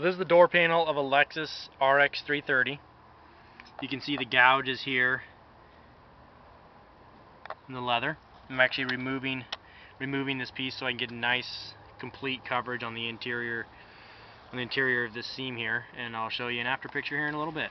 This is the door panel of a Lexus RX 330. You can see the gouges here in the leather. I'm actually removing removing this piece so I can get a nice complete coverage on the interior on the interior of this seam here and I'll show you an after picture here in a little bit.